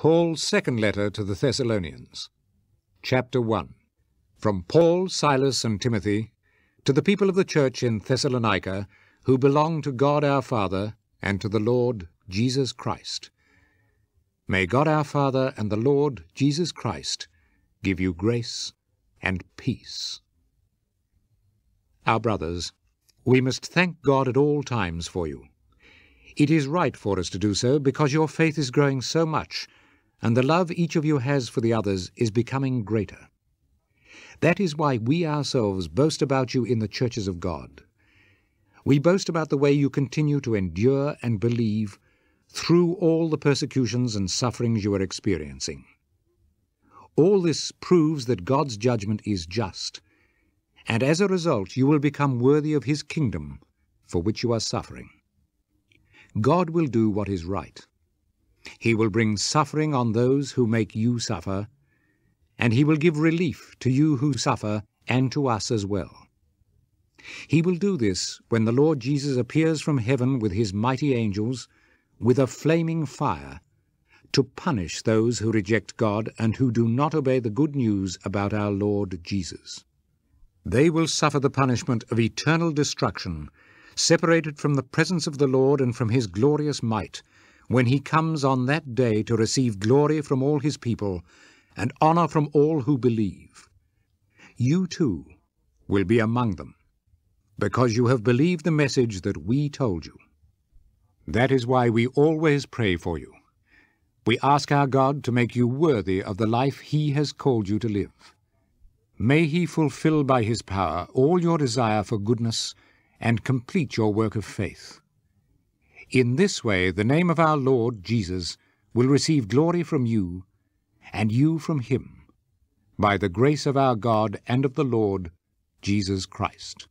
Paul's second letter to the Thessalonians. Chapter 1 From Paul, Silas, and Timothy, to the people of the church in Thessalonica, who belong to God our Father, and to the Lord Jesus Christ. May God our Father and the Lord Jesus Christ give you grace and peace. Our brothers, we must thank God at all times for you. It is right for us to do so because your faith is growing so much, and the love each of you has for the others is becoming greater. That is why we ourselves boast about you in the churches of God. We boast about the way you continue to endure and believe through all the persecutions and sufferings you are experiencing. All this proves that God's judgment is just, and as a result you will become worthy of his kingdom for which you are suffering. God will do what is right. He will bring suffering on those who make you suffer, and he will give relief to you who suffer and to us as well. He will do this when the Lord Jesus appears from heaven with his mighty angels, with a flaming fire, to punish those who reject God and who do not obey the good news about our Lord Jesus. They will suffer the punishment of eternal destruction, separated from the presence of the Lord and from his glorious might, when he comes on that day to receive glory from all his people and honor from all who believe. You too will be among them, because you have believed the message that we told you. That is why we always pray for you. We ask our God to make you worthy of the life he has called you to live. May he fulfill by his power all your desire for goodness and complete your work of faith. In this way the name of our Lord Jesus will receive glory from you, and you from him, by the grace of our God and of the Lord Jesus Christ.